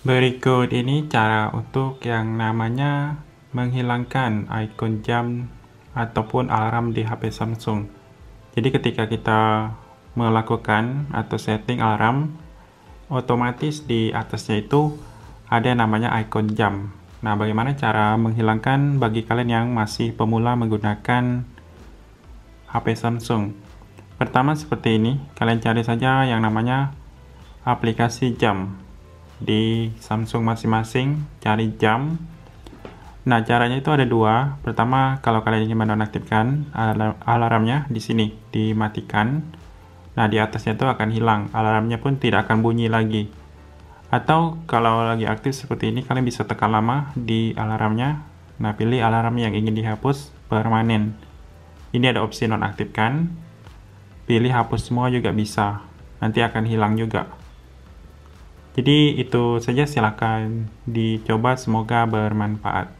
Berikut ini cara untuk yang namanya menghilangkan icon jam ataupun alarm di HP Samsung. Jadi ketika kita melakukan atau setting alarm, otomatis di atasnya itu ada yang namanya icon jam. Nah, bagaimana cara menghilangkan bagi kalian yang masih pemula menggunakan HP Samsung? Pertama seperti ini, kalian cari saja yang namanya aplikasi jam di Samsung masing-masing cari jam. Nah caranya itu ada dua. Pertama kalau kalian ingin menonaktifkan alarmnya di sini dimatikan. Nah di atasnya itu akan hilang. Alarmnya pun tidak akan bunyi lagi. Atau kalau lagi aktif seperti ini kalian bisa tekan lama di alarmnya. Nah pilih alarm yang ingin dihapus permanen. Ini ada opsi nonaktifkan. Pilih hapus semua juga bisa. Nanti akan hilang juga jadi itu saja silakan dicoba semoga bermanfaat.